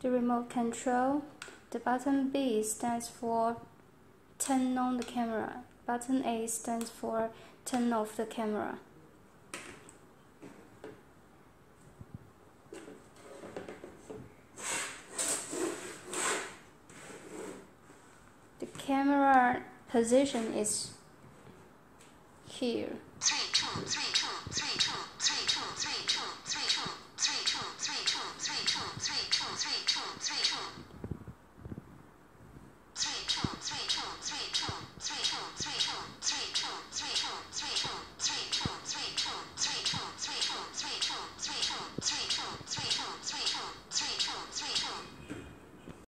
the remote control. The button B stands for turn on the camera. Button A stands for turn off the camera. The camera position is here. Three, two, three, two, three, two.